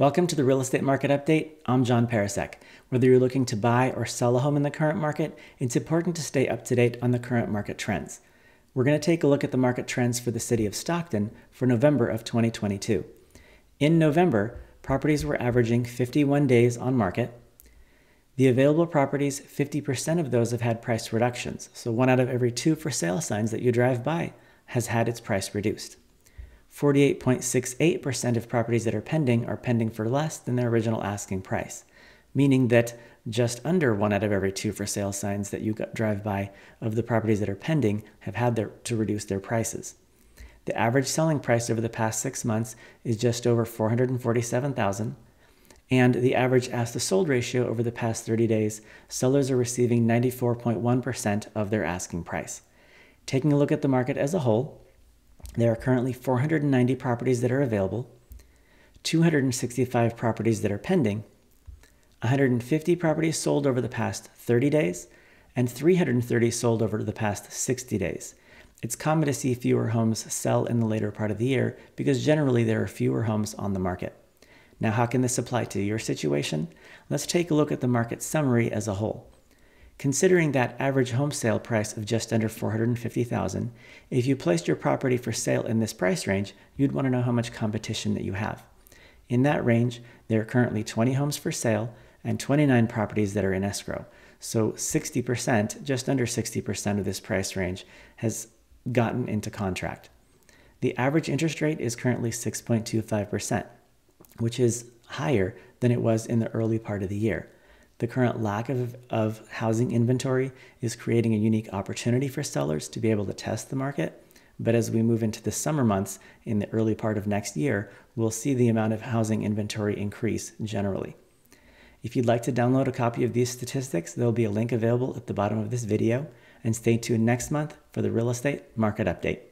Welcome to the Real Estate Market Update. I'm John Parasek. Whether you're looking to buy or sell a home in the current market, it's important to stay up to date on the current market trends. We're going to take a look at the market trends for the city of Stockton for November of 2022. In November, properties were averaging 51 days on market. The available properties, 50% of those have had price reductions. So one out of every two for sale signs that you drive by has had its price reduced. 48.68% of properties that are pending are pending for less than their original asking price, meaning that just under one out of every two for sale signs that you drive by of the properties that are pending have had their, to reduce their prices. The average selling price over the past six months is just over 447,000, and the average ask to sold ratio over the past 30 days, sellers are receiving 94.1% of their asking price. Taking a look at the market as a whole, there are currently 490 properties that are available, 265 properties that are pending, 150 properties sold over the past 30 days, and 330 sold over the past 60 days. It's common to see fewer homes sell in the later part of the year because generally there are fewer homes on the market. Now, how can this apply to your situation? Let's take a look at the market summary as a whole. Considering that average home sale price of just under 450,000, if you placed your property for sale in this price range, you'd want to know how much competition that you have. In that range, there are currently 20 homes for sale and 29 properties that are in escrow. So 60%, just under 60% of this price range has gotten into contract. The average interest rate is currently 6.25%, which is higher than it was in the early part of the year. The current lack of, of housing inventory is creating a unique opportunity for sellers to be able to test the market. But as we move into the summer months in the early part of next year, we'll see the amount of housing inventory increase generally. If you'd like to download a copy of these statistics, there'll be a link available at the bottom of this video. And stay tuned next month for the real estate market update.